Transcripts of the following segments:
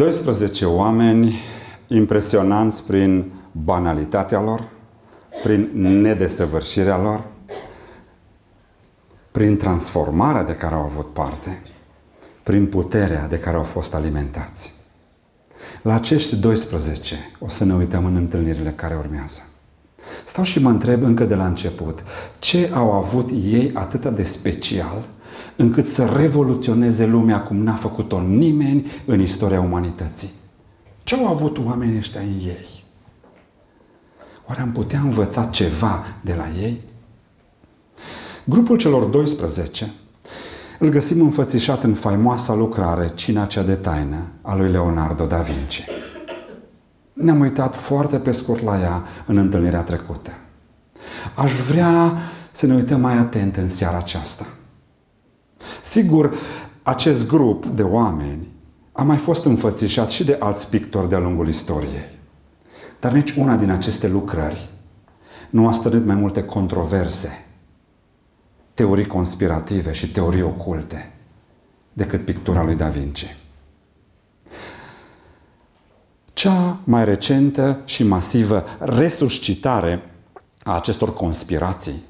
12 oameni impresionanți prin banalitatea lor, prin nedesăvârșirea lor, prin transformarea de care au avut parte, prin puterea de care au fost alimentați. La acești 12 o să ne uităm în întâlnirile care urmează. Stau și mă întreb încă de la început ce au avut ei atât de special încât să revoluționeze lumea cum n-a făcut-o nimeni în istoria umanității. Ce au avut oamenii ăștia în ei? Oare am putea învăța ceva de la ei? Grupul celor 12 îl găsim înfățișat în faimoasa lucrare Cina cea de taină a lui Leonardo da Vinci. Ne-am uitat foarte pe scurt la ea în întâlnirea trecută. Aș vrea să ne uităm mai atent în seara aceasta. Sigur, acest grup de oameni a mai fost înfățișat și de alți pictori de-a lungul istoriei. Dar nici una din aceste lucrări nu a stărit mai multe controverse, teorii conspirative și teorii oculte decât pictura lui Da Vinci. Cea mai recentă și masivă resuscitare a acestor conspirații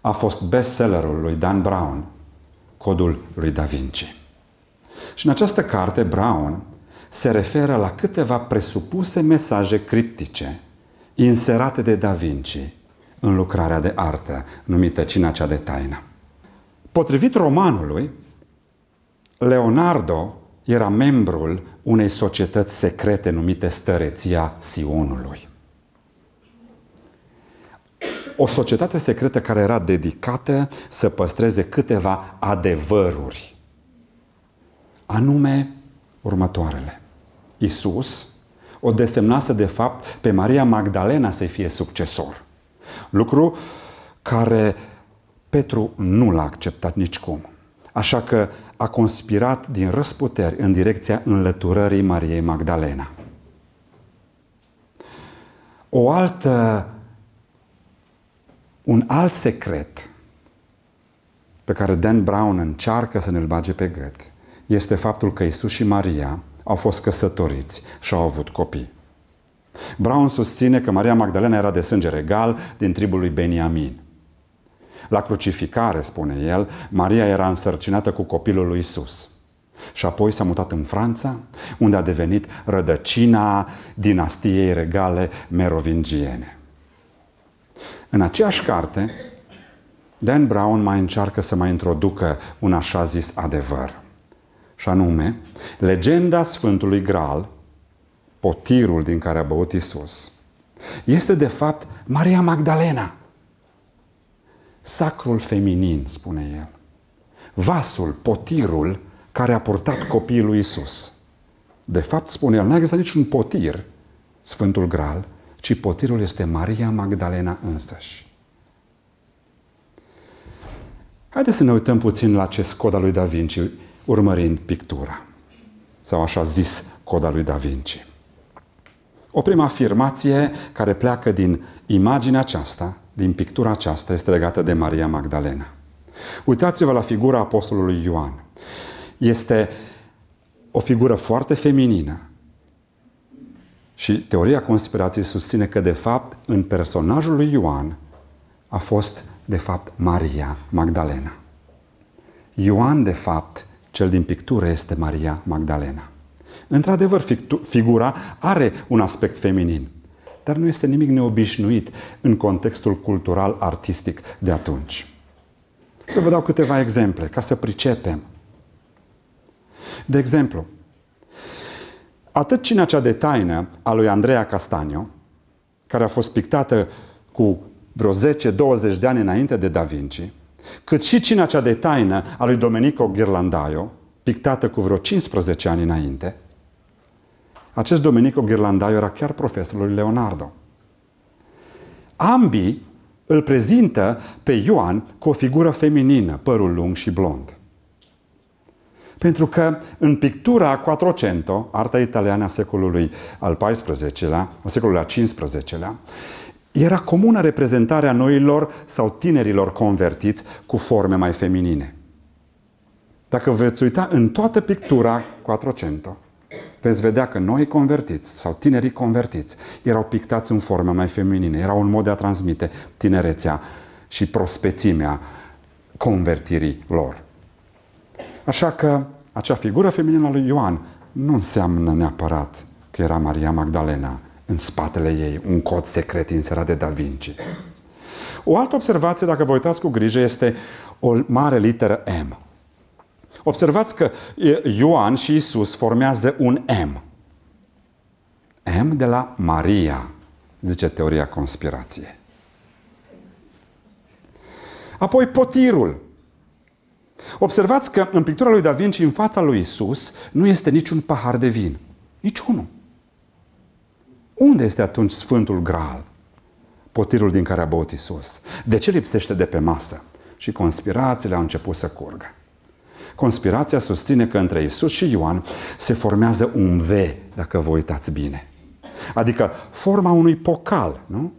a fost bestsellerul lui Dan Brown, Codul lui Da Vinci. Și în această carte, Brown se referă la câteva presupuse mesaje criptice inserate de Da Vinci în lucrarea de artă numită Cina cea de taină. Potrivit romanului, Leonardo era membrul unei societăți secrete numite Stăreția Sionului. O societate secretă care era dedicată să păstreze câteva adevăruri. Anume următoarele. Isus o desemnase de fapt pe Maria Magdalena să fie succesor. Lucru care Petru nu l-a acceptat nicicum. Așa că a conspirat din răsputeri în direcția înlăturării Mariei Magdalena. O altă, un alt secret pe care Dan Brown încearcă să ne-l bage pe gât este faptul că Isus și Maria au fost căsătoriți și au avut copii. Brown susține că Maria Magdalena era de sânge regal din tribul lui Beniamin. La crucificare, spune el, Maria era însărcinată cu copilul lui Isus. Și apoi s-a mutat în Franța, unde a devenit rădăcina dinastiei regale merovingiene. În aceeași carte, Dan Brown mai încearcă să mai introducă un așa zis adevăr. Și anume, legenda Sfântului Graal, potirul din care a băut Isus, este de fapt Maria Magdalena, sacrul feminin, spune el. Vasul, potirul care a purtat copiii lui Isus. De fapt, spune el, nu există niciun potir, Sfântul Graal, ci potirul este Maria Magdalena însăși. Haideți să ne uităm puțin la acest cod al lui Da Vinci, urmărind pictura. Sau așa zis, cod al lui Da Vinci. O primă afirmație care pleacă din imaginea aceasta din pictura aceasta este legată de Maria Magdalena. Uitați-vă la figura apostolului Ioan. Este o figură foarte feminină. Și teoria conspirației susține că, de fapt, în personajul lui Ioan a fost, de fapt, Maria Magdalena. Ioan, de fapt, cel din pictură este Maria Magdalena. Într-adevăr, figura are un aspect feminin. Dar nu este nimic neobișnuit în contextul cultural artistic de atunci. Să vă dau câteva exemple ca să pricepem. De exemplu, atât cina cea de taină a lui Andreea Castanio, care a fost pictată cu vreo 10-20 de ani înainte de Da Vinci, cât și cina cea de taină a lui Domenico Ghirlandaio, pictată cu vreo 15 ani înainte, acest Domenico Ghirlandaio era chiar profesorul lui Leonardo. Ambii îl prezintă pe Ioan cu o figură feminină, părul lung și blond. Pentru că în pictura Quattrocento, arta italiană a secolului al XIV-lea, a secolului al XV-lea, era comună reprezentarea noilor sau tinerilor convertiți cu forme mai feminine. Dacă veți uita în toată pictura Quattrocento, veți vedea că noi convertiți sau tinerii convertiți erau pictați în formă mai feminină, erau un mod de a transmite tinerețea și prospețimea convertirii lor. Așa că acea figură feminină a lui Ioan nu înseamnă neapărat că era Maria Magdalena în spatele ei, un cod secret inserat de Da Vinci. O altă observație, dacă vă uitați cu grijă, este o mare literă M. Observați că Ioan și Isus formează un M. M de la Maria, zice teoria conspirației. Apoi potirul. Observați că în pictura lui Da Vinci, în fața lui Isus, nu este niciun pahar de vin. Niciunul. Unde este atunci Sfântul Graal? Potirul din care a băut Isus. De ce lipsește de pe masă? Și conspirațiile au început să curgă. Conspirația susține că între Isus și Ioan se formează un V, dacă vă uitați bine. Adică forma unui pocal, nu?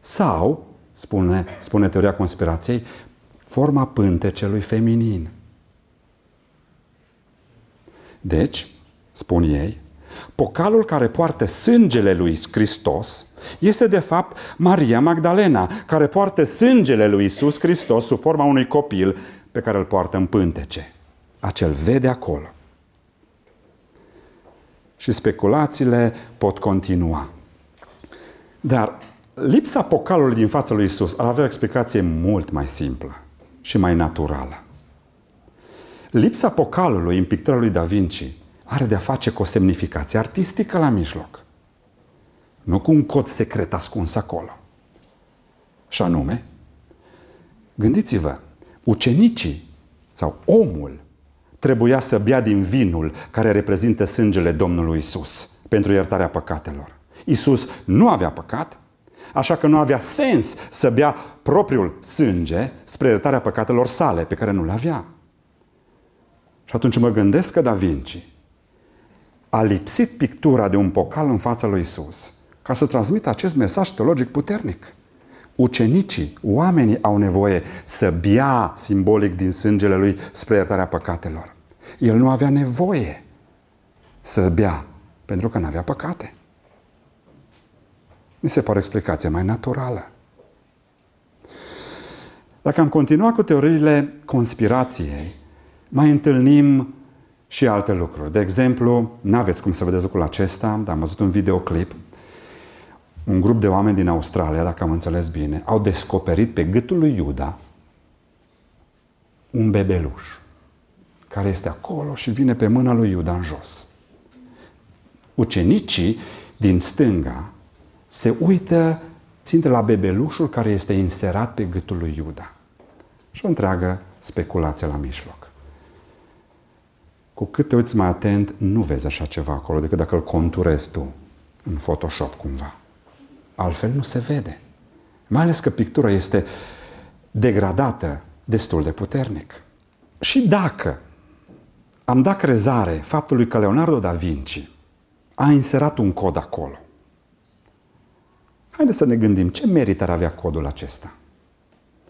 Sau, spune, spune teoria conspirației, forma pântecelui feminin. Deci, spun ei, pocalul care poartă sângele lui Hristos este de fapt Maria Magdalena, care poartă sângele lui Isus Hristos sub forma unui copil pe care îl poartă în pântece. Acel vede acolo. Și speculațiile pot continua. Dar lipsa pocalului din fața lui Isus ar avea o explicație mult mai simplă și mai naturală. Lipsa pocalului în pictura lui Da Vinci are de-a face cu o semnificație artistică la mijloc. Nu cu un cod secret ascuns acolo. Și anume, gândiți-vă, ucenicii sau omul trebuia să bea din vinul care reprezintă sângele Domnului Isus pentru iertarea păcatelor. Isus nu avea păcat, așa că nu avea sens să bea propriul sânge spre iertarea păcatelor sale, pe care nu le avea. Și atunci mă gândesc că Da Vinci a lipsit pictura de un pocal în fața lui Isus ca să transmită acest mesaj teologic puternic. Ucenicii, oamenii au nevoie să bea simbolic din sângele lui spre iertarea păcatelor. El nu avea nevoie să bea pentru că nu avea păcate. Mi se pare o explicație mai naturală. Dacă am continuat cu teoriile conspirației, mai întâlnim și alte lucruri. De exemplu, nu aveți cum să vedeți lucrul acesta, dar am văzut un videoclip. Un grup de oameni din Australia, dacă am înțeles bine, au descoperit pe gâtul lui Iuda un bebeluș care este acolo și vine pe mâna lui Iuda în jos. Ucenicii din stânga se uită țintă la bebelușul care este inserat pe gâtul lui Iuda. Și o întreagă speculație la mijloc. Cu cât te uiți mai atent, nu vezi așa ceva acolo decât dacă îl conturezi tu în Photoshop cumva. Altfel nu se vede. Mai ales că pictura este degradată destul de puternic. Și dacă am dat crezare faptului că Leonardo da Vinci a inserat un cod acolo, haideți să ne gândim ce merit ar avea codul acesta.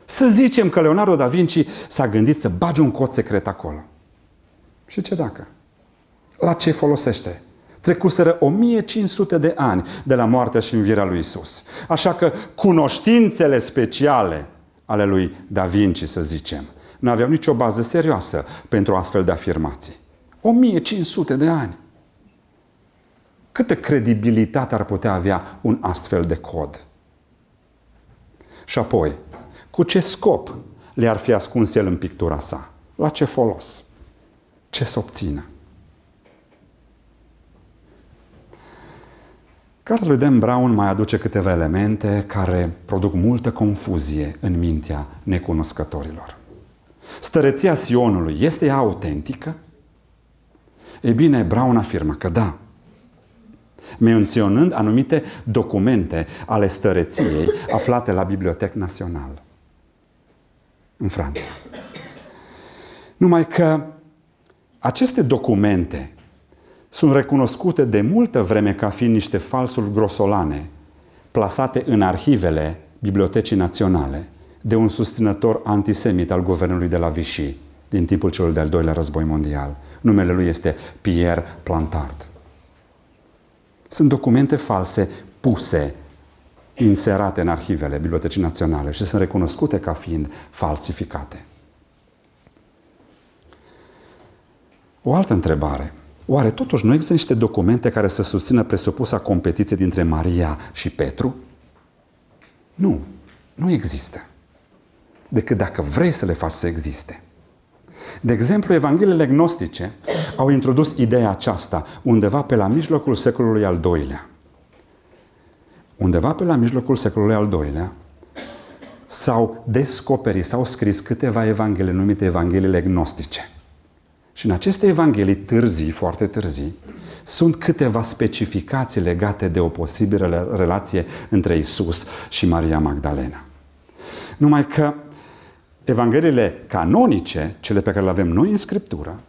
Să zicem că Leonardo da Vinci s-a gândit să bage un cod secret acolo. Și ce dacă? La ce folosește? Trecuseră 1500 de ani de la moartea și învierea lui Isus. Așa că cunoștințele speciale ale lui Da Vinci, să zicem, nu aveau nicio bază serioasă pentru astfel de afirmații. 1500 de ani. Câtă credibilitate ar putea avea un astfel de cod? Și apoi, cu ce scop le-ar fi ascuns el în pictura sa? La ce folos? Ce să obțină? Cartea lui Dan Brown mai aduce câteva elemente care produc multă confuzie în mintea necunoscătorilor. Stăreția Sionului este ea autentică? Ei bine, Brown afirmă că da. Menționând anumite documente ale stăreției aflate la Bibliotec Națională în Franța. Numai că aceste documente sunt recunoscute de multă vreme ca fiind niște falsuri grosolane plasate în arhivele Bibliotecii Naționale de un susținător antisemit al guvernului de la Vichy din timpul celor de-al doilea război mondial, Numele lui este Pierre Plantard. Sunt documente false puse, inserate în arhivele Bibliotecii Naționale și sunt recunoscute ca fiind falsificate. O altă întrebare. Oare totuși nu există niște documente care să susțină presupusa competiție dintre Maria și Petru? Nu, nu există. Decât dacă vrei să le faci să existe. De exemplu, Evangheliile gnostice au introdus ideea aceasta undeva pe la mijlocul secolului al doilea. Undeva pe la mijlocul secolului al doilea s-au descoperit, s-au scris câteva evanghelii numite Evangheliile gnostice. Și în aceste evanghelii târzii, foarte târzii, sunt câteva specificații legate de o posibilă relație între Isus și Maria Magdalena. Numai că Evangheliile canonice, cele pe care le avem noi în Scriptură,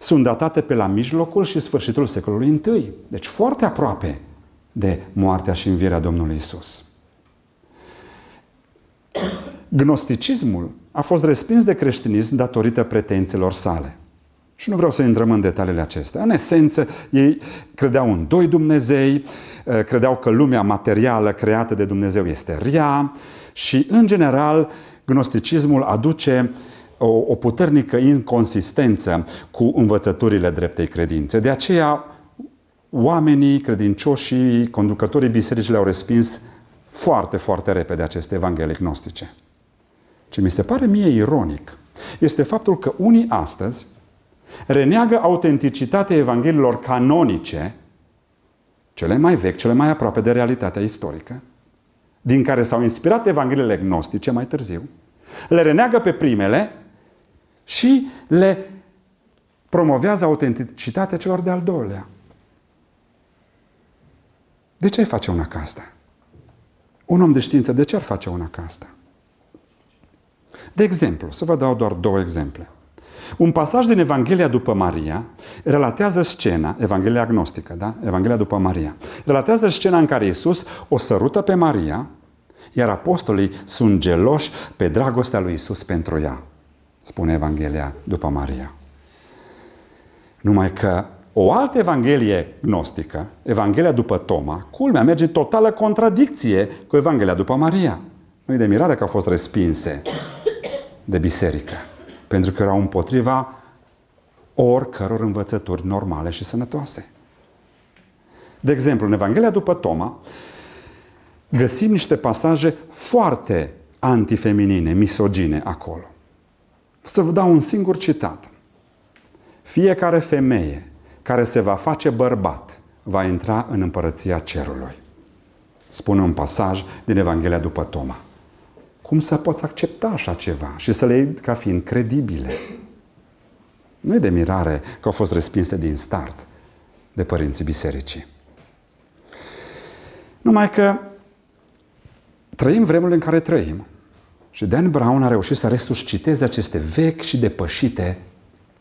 sunt datate pe la mijlocul și sfârșitul secolului I. Deci foarte aproape de moartea și învierea Domnului Isus. Gnosticismul a fost respins de creștinism datorită pretențiilor sale. Și nu vreau să intrăm în detaliile acestea. În esență, ei credeau în doi Dumnezei, eh, credeau că lumea materială creată de Dumnezeu este rea și, în general, gnosticismul aduce o, o puternică inconsistență cu învățăturile dreptei credințe. De aceea, oamenii credincioși, conducătorii bisericii le-au respins foarte, foarte repede aceste evanghelii gnostice. Ce mi se pare mie ironic este faptul că unii astăzi reneagă autenticitatea Evangheliilor canonice, cele mai vechi, cele mai aproape de realitatea istorică, din care s-au inspirat Evangheliile gnostice mai târziu, le reneagă pe primele și le promovează autenticitatea celor de-al doilea. De ce ai face una ca asta? Un om de știință, de ce ar face una ca asta? De exemplu, să vă dau doar două exemple. Un pasaj din Evanghelia după Maria relatează scena, Evanghelia agnostică, da? Evanghelia după Maria. Relatează scena în care Isus o sărută pe Maria, iar apostolii sunt geloși pe dragostea lui Isus pentru ea, spune Evanghelia după Maria. Numai că o altă Evanghelie gnostică, Evanghelia după Toma, culmea, merge în totală contradicție cu Evanghelia după Maria. Nu e de mirare că au fost respinse de biserică pentru că erau împotriva oricăror învățături normale și sănătoase. De exemplu, în Evanghelia după Toma, găsim niște pasaje foarte antifeminine, misogine acolo. Să vă dau un singur citat. Fiecare femeie care se va face bărbat va intra în împărăția cerului. Spune un pasaj din Evanghelia după Toma. Cum să poți accepta așa ceva și să le iei ca fiind credibile? Nu e de mirare că au fost respinse din start de părinții bisericii. Numai că trăim vremurile în care trăim. Și Dan Brown a reușit să resusciteze aceste vechi și depășite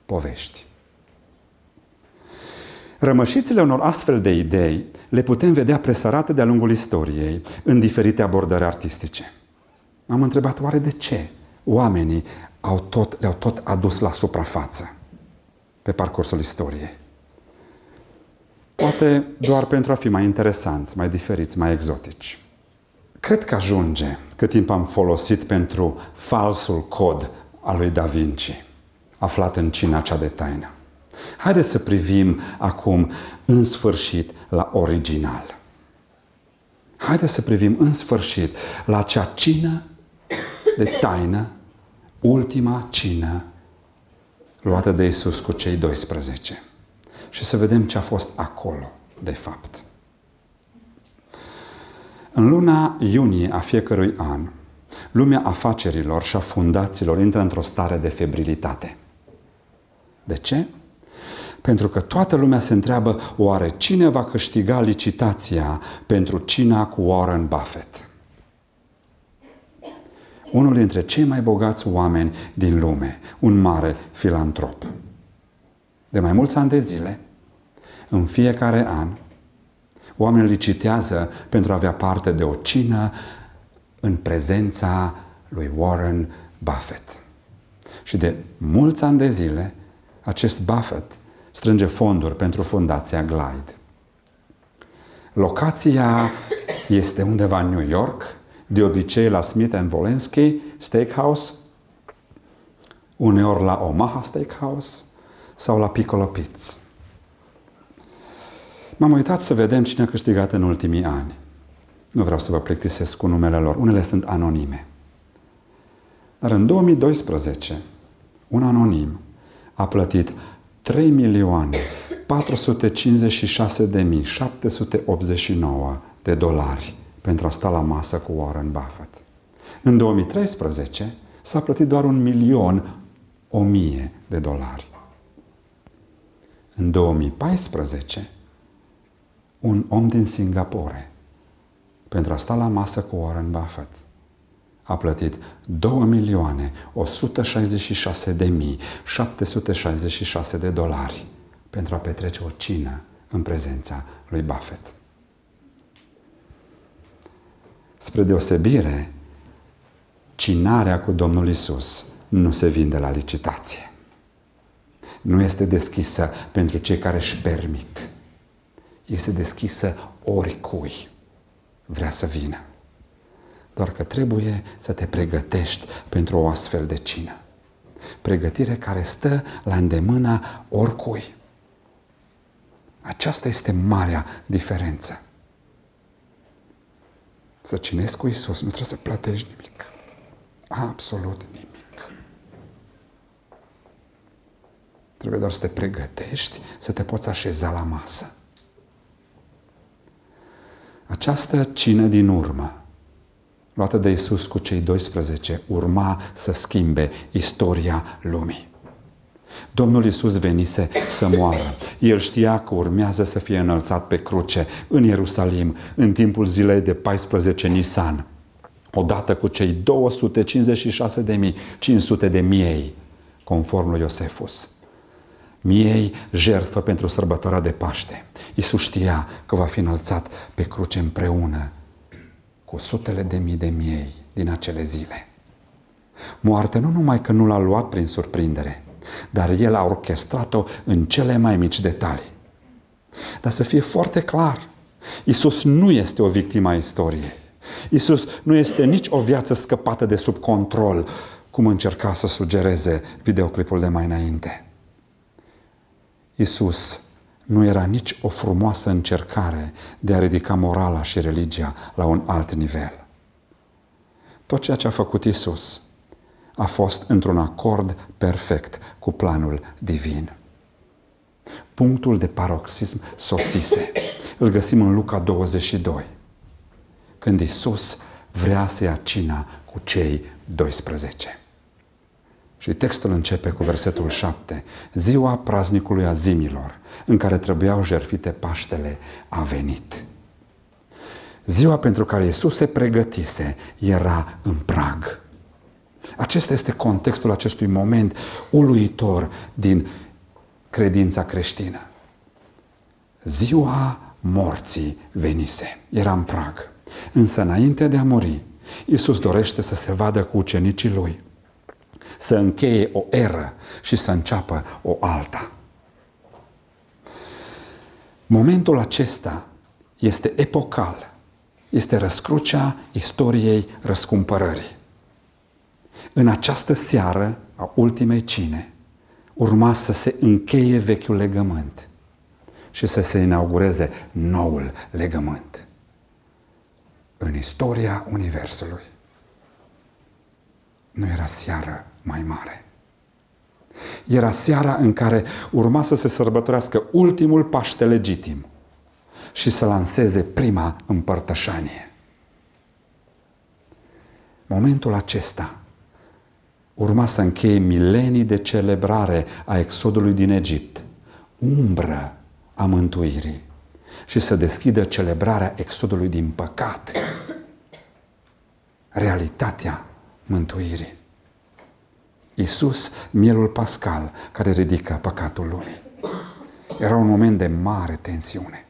povești. Rămășițile unor astfel de idei le putem vedea presărate de-a lungul istoriei în diferite abordări artistice. M-am întrebat oare de ce oamenii au tot, le-au tot adus la suprafață pe parcursul istoriei. Poate doar pentru a fi mai interesanți, mai diferiți, mai exotici. Cred că ajunge cât timp am folosit pentru falsul cod al lui Da Vinci, aflat în cina cea de taină. Haideți să privim acum în sfârșit la original. Haideți să privim în sfârșit la acea cină de taină, ultima cină luată de Isus cu cei 12. Și să vedem ce a fost acolo, de fapt. În luna iunie a fiecărui an, lumea afacerilor și a fundațiilor intră într-o stare de febrilitate. De ce? Pentru că toată lumea se întreabă oare cine va câștiga licitația pentru cina cu Warren Buffett unul dintre cei mai bogați oameni din lume, un mare filantrop. De mai mulți ani de zile, în fiecare an, oamenii licitează pentru a avea parte de o cină în prezența lui Warren Buffett. Și de mulți ani de zile, acest Buffett strânge fonduri pentru Fundația Glide. Locația este undeva în New York, de obicei la Smith Wolenski Steakhouse, uneori la Omaha Steakhouse sau la Piccolo Pizza. M-am uitat să vedem cine a câștigat în ultimii ani. Nu vreau să vă plictisesc cu numele lor. Unele sunt anonime. Dar în 2012, un anonim a plătit 3 milioane 456 de mii 789 de dolari pentru a sta la masă cu Warren Buffett. În 2013 s-a plătit doar un milion o mie de dolari. În 2014 un om din Singapore pentru a sta la masă cu Warren Buffett. A plătit 2 milioane 166 de mii 766 de dolari pentru a petrece o cină în prezența lui Buffett. Spre deosebire, cinarea cu Domnul Isus nu se vinde la licitație. Nu este deschisă pentru cei care își permit este deschisă oricui vrea să vină. Doar că trebuie să te pregătești pentru o astfel de cină. Pregătire care stă la îndemâna oricui. Aceasta este marea diferență. Să cinezi cu Isus nu trebuie să plătești nimic. Absolut nimic. Trebuie doar să te pregătești să te poți așeza la masă. Această cină din urmă, luată de Isus cu cei 12, urma să schimbe istoria lumii. Domnul Isus venise să moară. El știa că urmează să fie înălțat pe cruce în Ierusalim în timpul zilei de 14 Nisan, odată cu cei 256.500 de miei, conform lui Iosefus miei jertfă pentru sărbătoarea de Paște. Iisus știa că va fi înălțat pe cruce împreună cu sutele de mii de miei din acele zile. Moarte nu numai că nu l-a luat prin surprindere, dar el a orchestrat-o în cele mai mici detalii. Dar să fie foarte clar, Isus nu este o victimă a istoriei. Isus nu este nici o viață scăpată de sub control, cum încerca să sugereze videoclipul de mai înainte. Isus nu era nici o frumoasă încercare de a ridica morala și religia la un alt nivel. Tot ceea ce a făcut Isus a fost într-un acord perfect cu planul divin. Punctul de paroxism sosise. Îl găsim în Luca 22, când Isus vrea să ia cina cu cei 12. Și textul începe cu versetul 7. Ziua praznicului azimilor, în care trebuiau jerfite Paștele, a venit. Ziua pentru care Isus se pregătise era în prag. Acesta este contextul acestui moment uluitor din credința creștină. Ziua morții venise, era în prag. Însă înainte de a muri, Isus dorește să se vadă cu ucenicii lui să încheie o eră și să înceapă o alta. Momentul acesta este epocal, este răscrucea istoriei răscumpărării. În această seară a ultimei cine urma să se încheie vechiul legământ și să se inaugureze noul legământ în istoria Universului. Nu era seară mai mare. Era seara în care urma să se sărbătorească ultimul Paște legitim și să lanseze prima împărtășanie. Momentul acesta urma să încheie milenii de celebrare a exodului din Egipt, umbră a mântuirii și să deschidă celebrarea exodului din păcat, realitatea mântuirii. Iisus, mielul pascal, care ridică păcatul lumii. Era un moment de mare tensiune.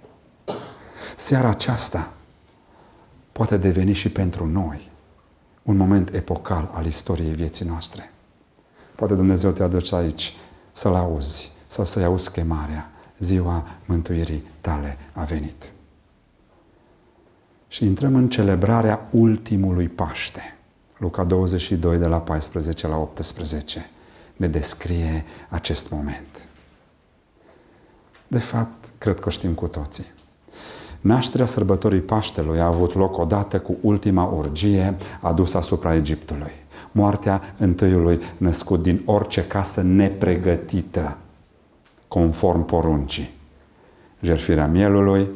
Seara aceasta poate deveni și pentru noi un moment epocal al istoriei vieții noastre. Poate Dumnezeu te aduce aici să-L auzi sau să-i auzi chemarea. Ziua mântuirii tale a venit. Și intrăm în celebrarea ultimului Paște. Luca 22, de la 14 la 18, ne descrie acest moment. De fapt, cred că știm cu toții. Nașterea sărbătorii Paștelui a avut loc odată cu ultima orgie adusă asupra Egiptului. Moartea întâiului născut din orice casă nepregătită, conform poruncii. Jerfirea mielului,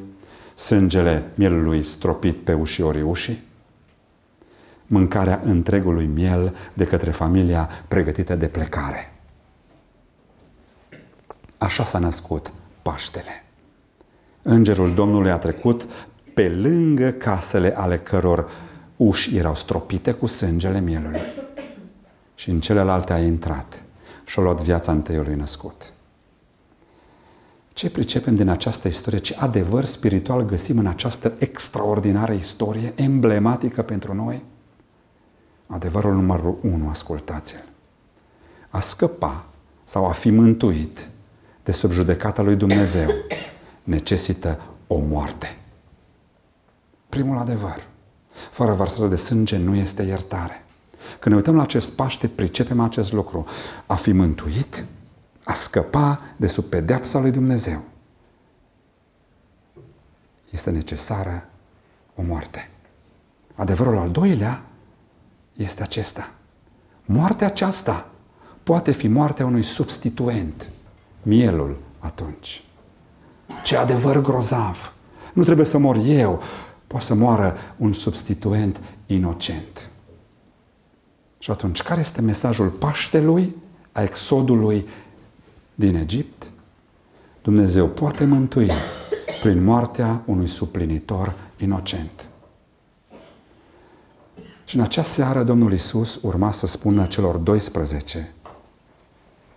sângele mielului stropit pe ușiorii ușii, mâncarea întregului miel de către familia pregătită de plecare. Așa s-a născut Paștele. Îngerul Domnului a trecut pe lângă casele ale căror uși erau stropite cu sângele mielului. Și în celelalte a intrat și a luat viața întâiului născut. Ce pricepem din această istorie? Ce adevăr spiritual găsim în această extraordinară istorie, emblematică pentru noi? Adevărul numărul 1, ascultați-l. A scăpa sau a fi mântuit de sub judecata lui Dumnezeu necesită o moarte. Primul adevăr. Fără vărsare de sânge nu este iertare. Când ne uităm la acest Paște, pricepem acest lucru. A fi mântuit, a scăpa de sub pedeapsa lui Dumnezeu. Este necesară o moarte. Adevărul al doilea este acesta. Moartea aceasta poate fi moartea unui substituent. Mielul atunci. Ce adevăr grozav! Nu trebuie să mor eu, poate să moară un substituent inocent. Și atunci, care este mesajul Paștelui, a exodului din Egipt? Dumnezeu poate mântui prin moartea unui suplinitor inocent. Și în acea seară Domnul Isus urma să spună celor 12,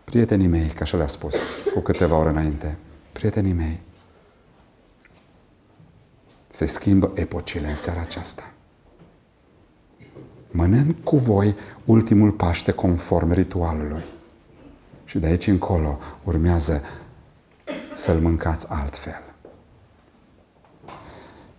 prietenii mei, ca și le-a spus cu câteva ore înainte, prietenii mei, se schimbă epocile în seara aceasta. Mănânc cu voi ultimul Paște conform ritualului. Și de aici încolo urmează să-l mâncați altfel.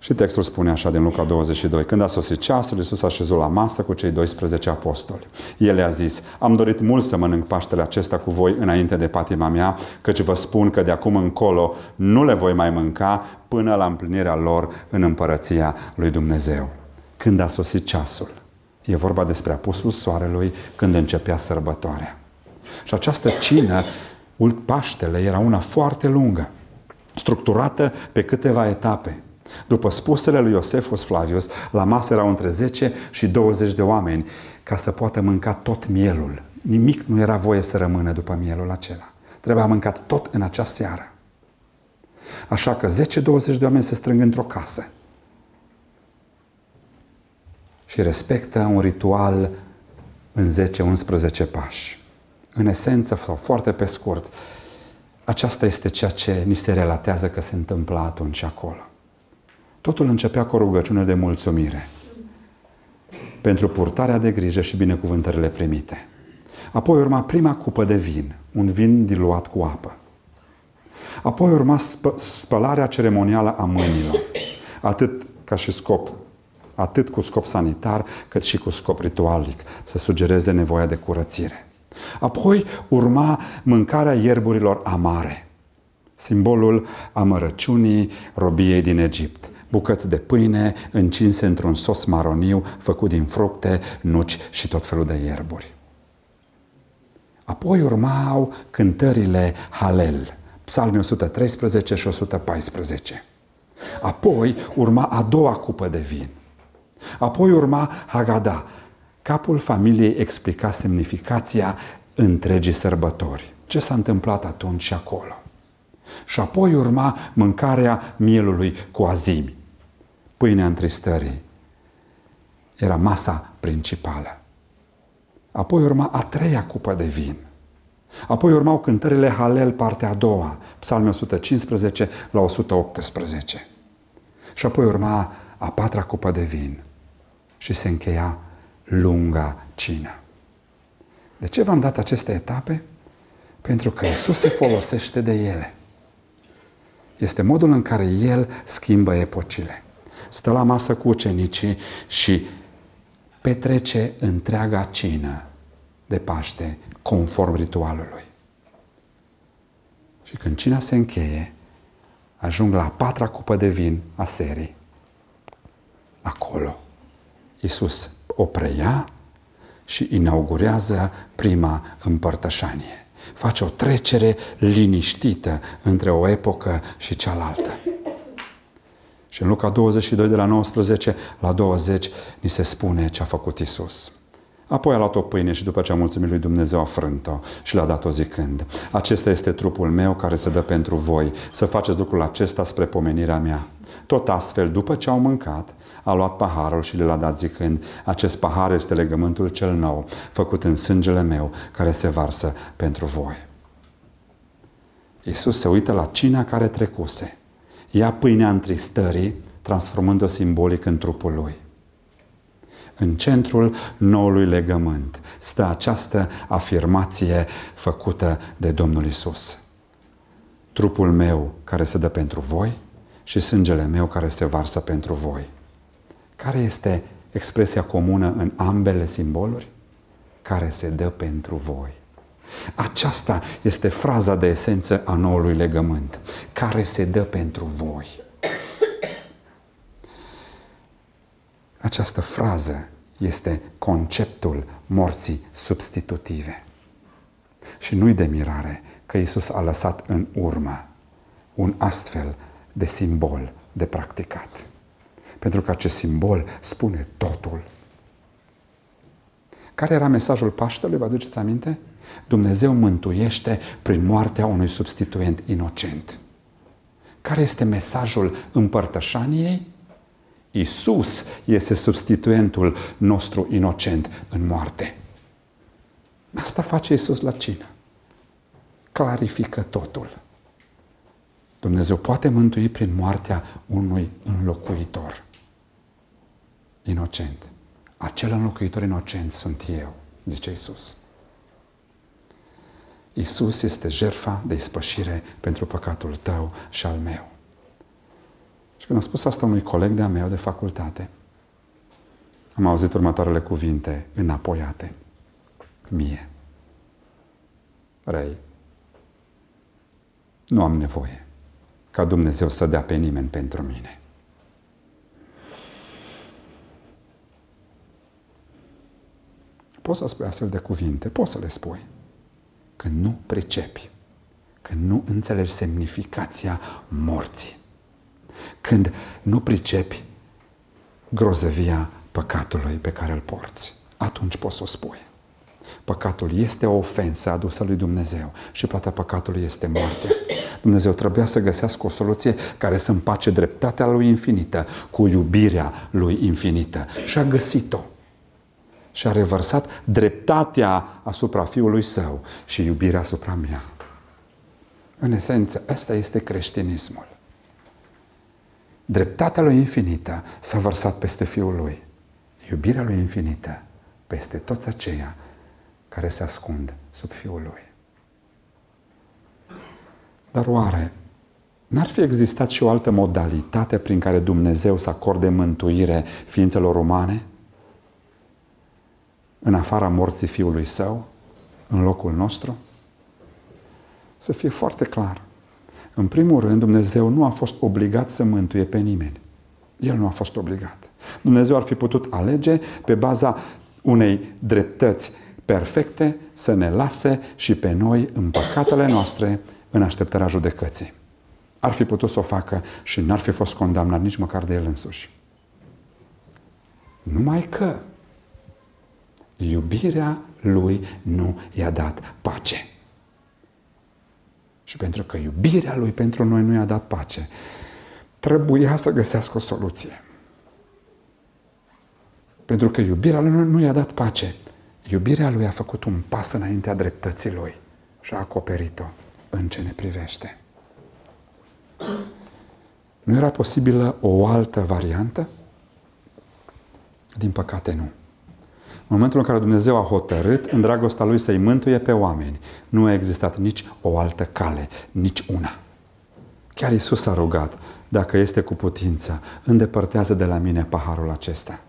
Și textul spune așa din Luca 22. Când a sosit ceasul, Iisus a șezut la masă cu cei 12 apostoli. El le-a zis, am dorit mult să mănânc Paștele acesta cu voi înainte de patima mea, căci vă spun că de acum încolo nu le voi mai mânca până la împlinirea lor în împărăția lui Dumnezeu. Când a sosit ceasul. E vorba despre apusul soarelui când începea sărbătoarea. Și această cină, Paștele, era una foarte lungă, structurată pe câteva etape. După spusele lui Iosefus Flavius, la masă erau între 10 și 20 de oameni ca să poată mânca tot mielul. Nimic nu era voie să rămână după mielul acela. Trebuia mâncat tot în acea seară. Așa că 10-20 de oameni se strâng într-o casă și respectă un ritual în 10-11 pași. În esență, sau foarte pe scurt, aceasta este ceea ce ni se relatează că se întâmpla atunci acolo. Totul începea cu o rugăciune de mulțumire pentru purtarea de grijă și binecuvântările primite. Apoi urma prima cupă de vin, un vin diluat cu apă. Apoi urma spă- spălarea ceremonială a mâinilor, atât ca și scop, atât cu scop sanitar, cât și cu scop ritualic, să sugereze nevoia de curățire. Apoi urma mâncarea ierburilor amare, simbolul amărăciunii robiei din Egipt bucăți de pâine încinse într-un sos maroniu făcut din fructe, nuci și tot felul de ierburi. Apoi urmau cântările Halel, psalmii 113 și 114. Apoi urma a doua cupă de vin. Apoi urma Hagada. Capul familiei explica semnificația întregii sărbători. Ce s-a întâmplat atunci și acolo. Și apoi urma mâncarea mielului cu azimi. Pâinea întristării era masa principală. Apoi urma a treia cupă de vin. Apoi urmau cântările Halel, partea a doua, psalmul 115 la 118. Și apoi urma a patra cupă de vin și se încheia lunga cină. De ce v-am dat aceste etape? Pentru că Isus se folosește de ele. Este modul în care El schimbă epocile. Stă la masă cu ucenicii și petrece întreaga cină de Paște conform ritualului. Și când cina se încheie, ajung la a patra cupă de vin a serii. Acolo, Iisus o preia și inaugurează prima împărtășanie. Face o trecere liniștită între o epocă și cealaltă. Și în Luca 22, de la 19 la 20, ni se spune ce a făcut Isus. Apoi a luat o pâine și după ce a mulțumit lui Dumnezeu a frânt-o și l-a dat-o zicând, acesta este trupul meu care se dă pentru voi, să faceți lucrul acesta spre pomenirea mea. Tot astfel, după ce au mâncat, a luat paharul și le-a dat zicând, acest pahar este legământul cel nou, făcut în sângele meu, care se varsă pentru voi. Iisus se uită la cina care trecuse. Ia pâinea întristării, transformând-o simbolic în trupul lui. În centrul noului legământ stă această afirmație făcută de Domnul Isus. Trupul meu care se dă pentru voi și sângele meu care se varsă pentru voi. Care este expresia comună în ambele simboluri? Care se dă pentru voi. Aceasta este fraza de esență a noului legământ, care se dă pentru voi. Această frază este conceptul morții substitutive. Și nu-i de mirare că Isus a lăsat în urmă un astfel de simbol de practicat. Pentru că acest simbol spune totul. Care era mesajul Paștelui, vă aduceți aminte? Dumnezeu mântuiește prin moartea unui substituent inocent. Care este mesajul împărtășaniei? Isus este substituentul nostru inocent în moarte. Asta face Isus la cină. Clarifică totul. Dumnezeu poate mântui prin moartea unui înlocuitor inocent. Acel înlocuitor inocent sunt eu, zice Isus. Isus este jertfa de ispășire pentru păcatul tău și al meu. Și când am spus asta unui coleg de-a meu de facultate, am auzit următoarele cuvinte înapoiate. Mie. Răi. Nu am nevoie ca Dumnezeu să dea pe nimeni pentru mine. Poți să spui astfel de cuvinte, poți să le spui. Când nu pricepi, când nu înțelegi semnificația morții, când nu pricepi grozăvia păcatului pe care îl porți, atunci poți să o spui. Păcatul este o ofensă adusă lui Dumnezeu și plata păcatului este moarte. Dumnezeu trebuia să găsească o soluție care să împace dreptatea lui infinită cu iubirea lui infinită și a găsit-o și a revărsat dreptatea asupra Fiului Său și iubirea asupra mea. În esență, ăsta este creștinismul. Dreptatea lui infinită s-a vărsat peste Fiul Lui. Iubirea lui infinită peste toți aceia care se ascund sub Fiul Lui. Dar oare n-ar fi existat și o altă modalitate prin care Dumnezeu să acorde mântuire ființelor umane? În afara morții Fiului Său, în locul nostru? Să fie foarte clar. În primul rând, Dumnezeu nu a fost obligat să mântuie pe nimeni. El nu a fost obligat. Dumnezeu ar fi putut alege pe baza unei dreptăți perfecte să ne lase și pe noi în păcatele noastre în așteptarea judecății. Ar fi putut să o facă și n-ar fi fost condamnat nici măcar de el însuși. Numai că iubirea lui nu i-a dat pace. Și pentru că iubirea lui pentru noi nu i-a dat pace, trebuia să găsească o soluție. Pentru că iubirea lui nu i-a dat pace. Iubirea lui a făcut un pas înaintea dreptății lui și a acoperit-o în ce ne privește. Nu era posibilă o altă variantă? Din păcate nu. În momentul în care Dumnezeu a hotărât în dragostea Lui să-i mântuie pe oameni, nu a existat nici o altă cale, nici una. Chiar Iisus a rugat, dacă este cu putință, îndepărtează de la mine paharul acesta.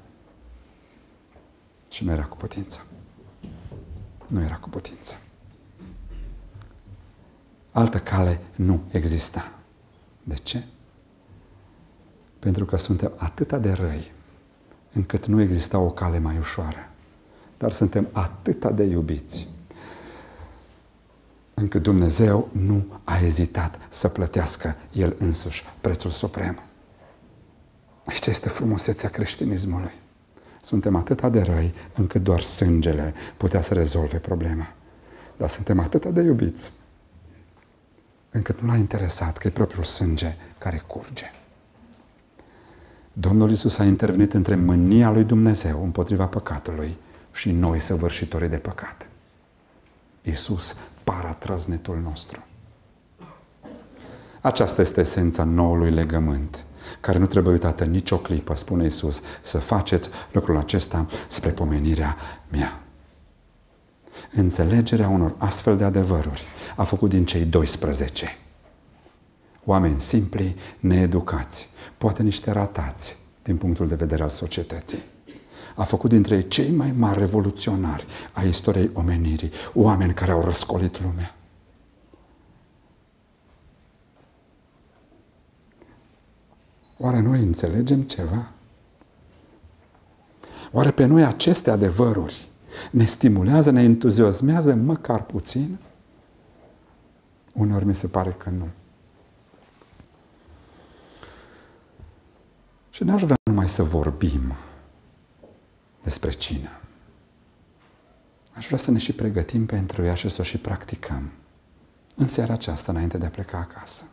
Și nu era cu putință. Nu era cu putință. Altă cale nu exista. De ce? Pentru că suntem atât de răi încât nu exista o cale mai ușoară. Dar suntem atât de iubiți încât Dumnezeu nu a ezitat să plătească El însuși prețul suprem. Aici este frumusețea creștinismului. Suntem atât de răi încât doar sângele putea să rezolve problema. Dar suntem atât de iubiți încât nu l-a interesat că e propriul sânge care curge. Domnul Isus a intervenit între mânia lui Dumnezeu împotriva păcatului și noi săvârșitorii de păcat. Isus paratrăznetul nostru. Aceasta este esența noului legământ, care nu trebuie uitată nicio clipă, spune Isus, să faceți lucrul acesta spre pomenirea mea. Înțelegerea unor astfel de adevăruri a făcut din cei 12 oameni simpli, needucați, poate niște ratați din punctul de vedere al societății. A făcut dintre ei cei mai mari revoluționari a istoriei omenirii, oameni care au răscolit lumea. Oare noi înțelegem ceva? Oare pe noi aceste adevăruri ne stimulează, ne entuziasmează măcar puțin? Uneori mi se pare că nu. Și n-aș vrea numai să vorbim despre cină. Aș vrea să ne și pregătim pentru ea și să o și practicăm în seara aceasta, înainte de a pleca acasă.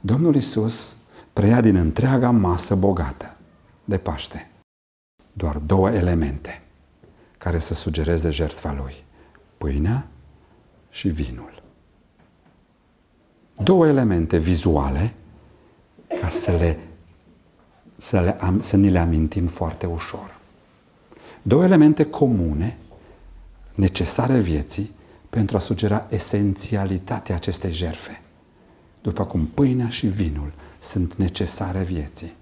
Domnul Isus preia din întreaga masă bogată de Paște doar două elemente care să sugereze jertfa lui. Pâinea și vinul. Două elemente vizuale ca să, le, să, le, să ni le amintim foarte ușor. Două elemente comune, necesare vieții, pentru a sugera esențialitatea acestei jerfe. După cum pâinea și vinul sunt necesare vieții,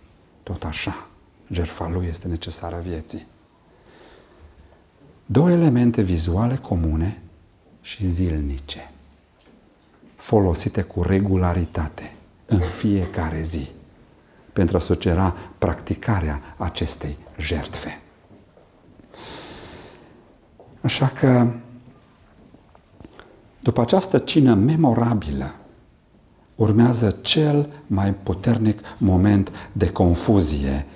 tot așa, jertfa lui este necesară vieții. Două elemente vizuale comune și zilnice, folosite cu regularitate în fiecare zi pentru a sugera practicarea acestei jertfe. Așa că, după această cină memorabilă, urmează cel mai puternic moment de confuzie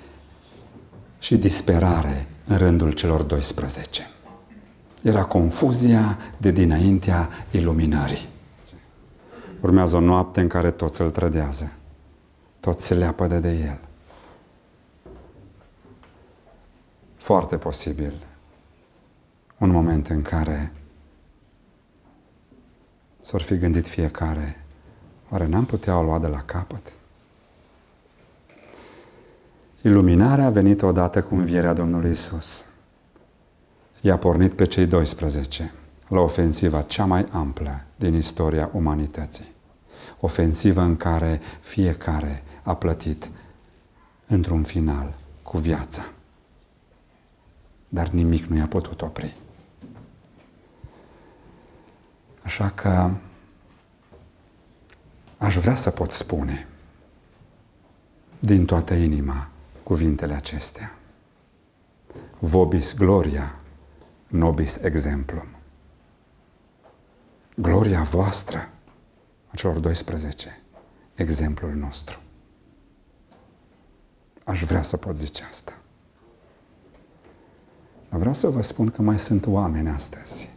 și disperare în rândul celor 12. Era confuzia de dinaintea iluminării. Urmează o noapte în care toți îl trădează. Toți se leapă de el. Foarte posibil un moment în care s-ar fi gândit fiecare, oare n-am putea o lua de la capăt? Iluminarea a venit odată cu învierea Domnului Isus. I-a pornit pe cei 12 la ofensiva cea mai amplă din istoria umanității. Ofensivă în care fiecare a plătit într-un final cu viața. Dar nimic nu i-a putut opri. Așa că aș vrea să pot spune din toată inima cuvintele acestea. Vobis gloria, nobis exemplum. Gloria voastră a celor 12, exemplul nostru. Aș vrea să pot zice asta. Dar vreau să vă spun că mai sunt oameni astăzi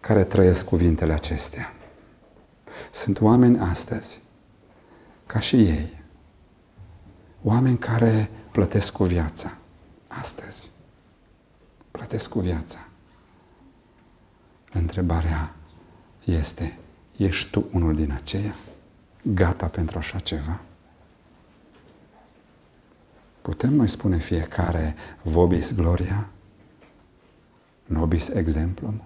care trăiesc cuvintele acestea. Sunt oameni astăzi, ca și ei, oameni care plătesc cu viața. Astăzi. Plătesc cu viața. Întrebarea este, ești tu unul din aceia? Gata pentru așa ceva? Putem noi spune fiecare vobis gloria? Nobis exemplum?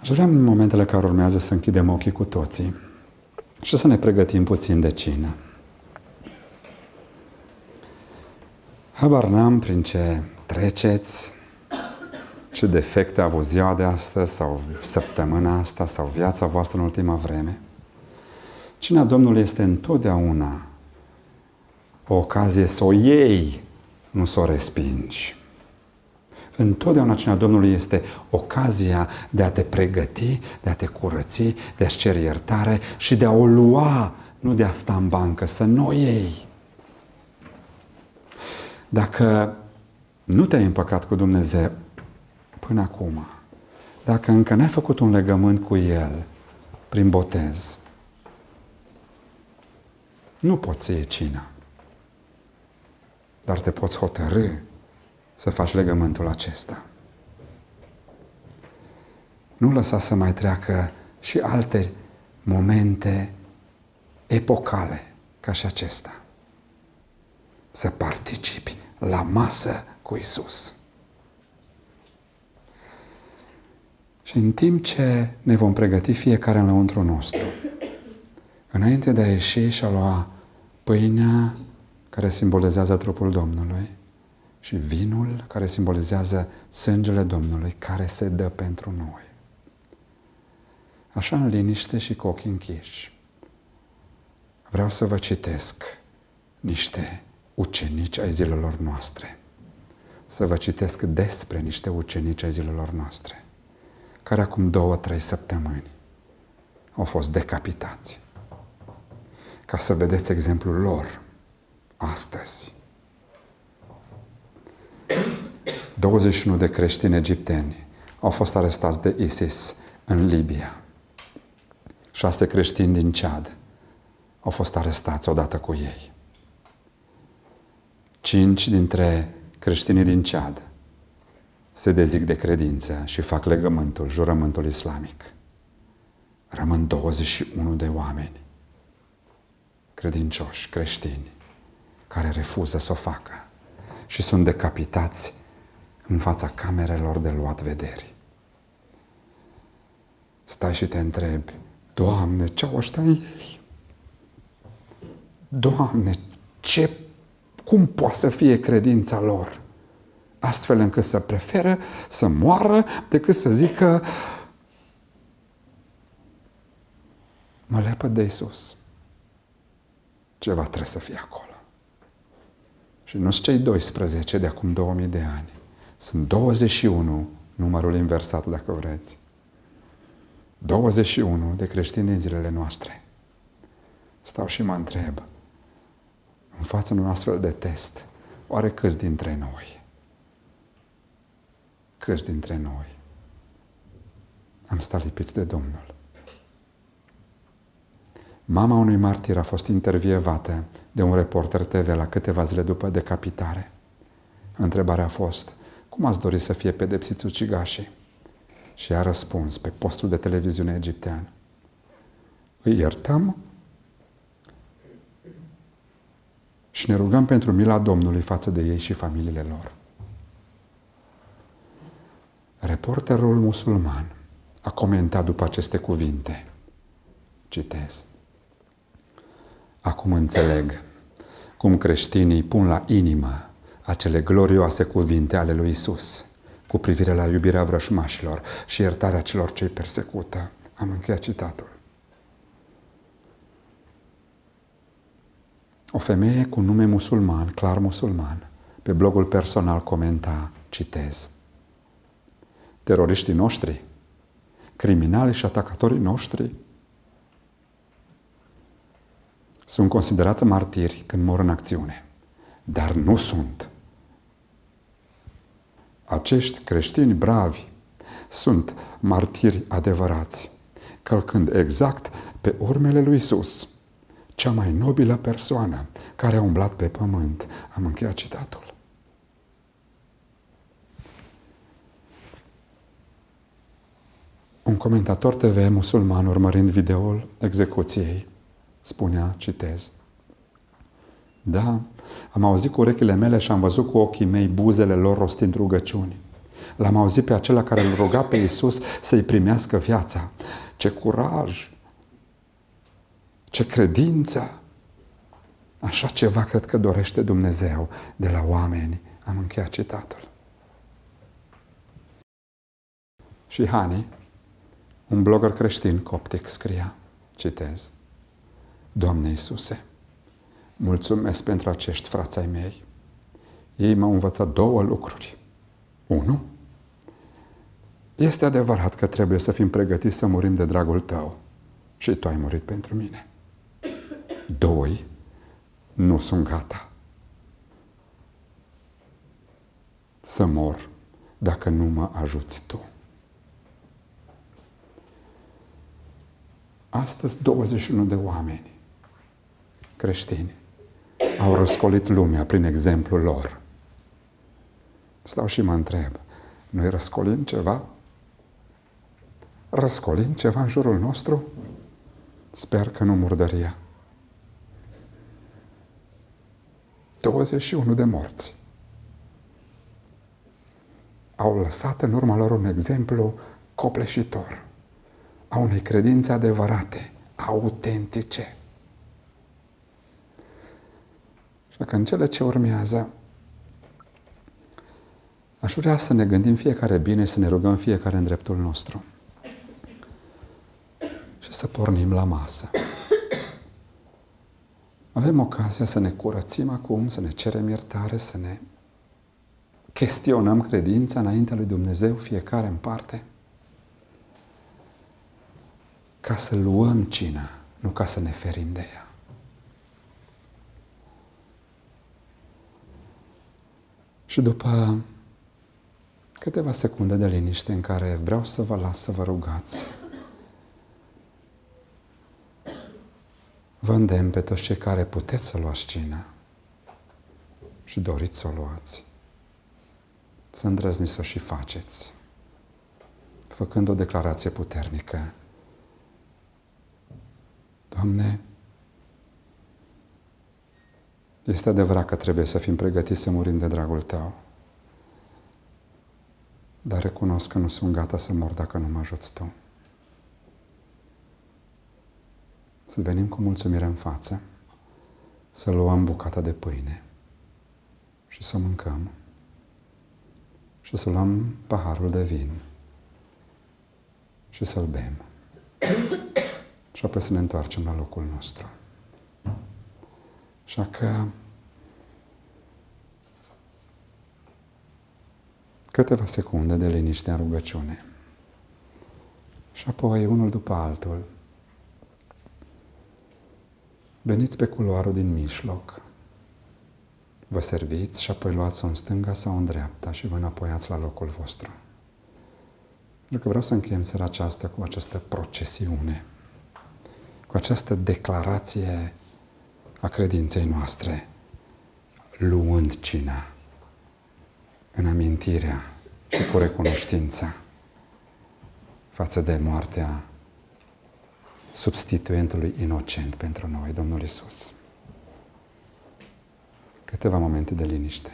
Aș vrea în momentele care urmează să închidem ochii cu toții și să ne pregătim puțin de cină. Habar n-am prin ce treceți, ce defecte a avut ziua de astăzi sau săptămâna asta sau viața voastră în ultima vreme. Cina Domnului este întotdeauna o ocazie să o iei, nu să o respingi. Întotdeauna cina Domnului este ocazia de a te pregăti, de a te curăți, de a-ți cere iertare și de a o lua, nu de a sta în bancă, să nu o iei. Dacă nu te-ai împăcat cu Dumnezeu până acum, dacă încă n-ai făcut un legământ cu El prin botez, nu poți să iei cina, dar te poți hotărâ să faci legământul acesta. Nu lăsa să mai treacă și alte momente epocale ca și acesta. Să participi la masă cu Isus. Și în timp ce ne vom pregăti fiecare înăuntru nostru, înainte de a ieși și a lua pâinea care simbolizează trupul Domnului și vinul care simbolizează sângele Domnului care se dă pentru noi. Așa în liniște și cu ochii închiși. Vreau să vă citesc niște ucenici ai zilelor noastre. Să vă citesc despre niște ucenici ai zilelor noastre, care acum două, trei săptămâni au fost decapitați. Ca să vedeți exemplul lor astăzi. 21 de creștini egipteni au fost arestați de ISIS în Libia. Șase creștini din Chad au fost arestați odată cu ei. Cinci dintre creștinii din Chad se dezic de credință și fac legământul, jurământul islamic. Rămân 21 de oameni credincioși, creștini, care refuză să o facă și sunt decapitați în fața camerelor de luat vederi. Stai și te întrebi, Doamne, ce au ăștia ei? Doamne, ce, cum poate să fie credința lor? Astfel încât să preferă să moară decât să zică mă lepă de Isus. Ceva trebuie să fie acolo. Și nu sunt cei 12 de acum 2000 de ani. Sunt 21, numărul inversat dacă vreți. 21 de creștini din zilele noastre. Stau și mă întreb, în fața unui astfel de test, oare câți dintre noi? Câți dintre noi am stat lipiți de Domnul? Mama unui martir a fost intervievată de un reporter TV la câteva zile după decapitare. Întrebarea a fost, cum ați dori să fie pedepsiți ucigașii? Și a răspuns pe postul de televiziune egiptean. Îi iertăm și ne rugăm pentru mila Domnului față de ei și familiile lor. Reporterul musulman a comentat după aceste cuvinte. Citez. Acum înțeleg cum creștinii pun la inimă acele glorioase cuvinte ale lui Isus cu privire la iubirea vrășmașilor și iertarea celor ce îi persecută. Am încheiat citatul. O femeie cu nume musulman, clar musulman, pe blogul personal comenta, citez, teroriștii noștri, criminali și atacatorii noștri sunt considerați martiri când mor în acțiune, dar nu sunt. Acești creștini bravi sunt martiri adevărați, călcând exact pe urmele lui Isus, cea mai nobilă persoană care a umblat pe pământ. Am încheiat citatul. Un comentator TV musulman urmărind videoul execuției spunea, citez. Da, am auzit cu urechile mele și am văzut cu ochii mei buzele lor rostind rugăciuni. L-am auzit pe acela care îl ruga pe Iisus să-i primească viața. Ce curaj! Ce credință! Așa ceva cred că dorește Dumnezeu de la oameni. Am încheiat citatul. Și Hani, un blogger creștin coptic, scria, citez, Doamne Iisuse, mulțumesc pentru acești frați ai mei. Ei m-au învățat două lucruri. Unu, este adevărat că trebuie să fim pregătiți să murim de dragul tău și tu ai murit pentru mine. Doi, nu sunt gata să mor dacă nu mă ajuți tu. Astăzi 21 de oameni creștini au răscolit lumea prin exemplul lor. Stau și mă întreb, noi răscolim ceva? Răscolim ceva în jurul nostru? Sper că nu murdăria. 21 de morți. Au lăsat în urma lor un exemplu copleșitor a unei credințe adevărate, autentice. Și că în cele ce urmează, aș vrea să ne gândim fiecare bine și să ne rugăm fiecare în dreptul nostru. Și să pornim la masă. Avem ocazia să ne curățim acum, să ne cerem iertare, să ne chestionăm credința înaintea lui Dumnezeu, fiecare în parte, ca să luăm cina, nu ca să ne ferim de ea. Și după câteva secunde de liniște în care vreau să vă las să vă rugați, Vă îndemn pe toți cei care puteți să luați cina și doriți să o luați. Să îndrăzniți să o și faceți, făcând o declarație puternică. Doamne, este adevărat că trebuie să fim pregătiți să murim de dragul Tău. Dar recunosc că nu sunt gata să mor dacă nu mă ajuți Tu. să venim cu mulțumire în față, să luăm bucata de pâine și să mâncăm și să luăm paharul de vin și să-l bem. și apoi să ne întoarcem la locul nostru. Așa că câteva secunde de liniște în rugăciune. Și apoi, unul după altul, Veniți pe culoarul din mijloc. Vă serviți și apoi luați-o în stânga sau în dreapta și vă înapoiați la locul vostru. Pentru că vreau să încheiem seara aceasta cu această procesiune, cu această declarație a credinței noastre, luând cina în amintirea și cu recunoștința față de moartea substituentului inocent pentru noi, Domnul Isus. Câteva momente de liniște.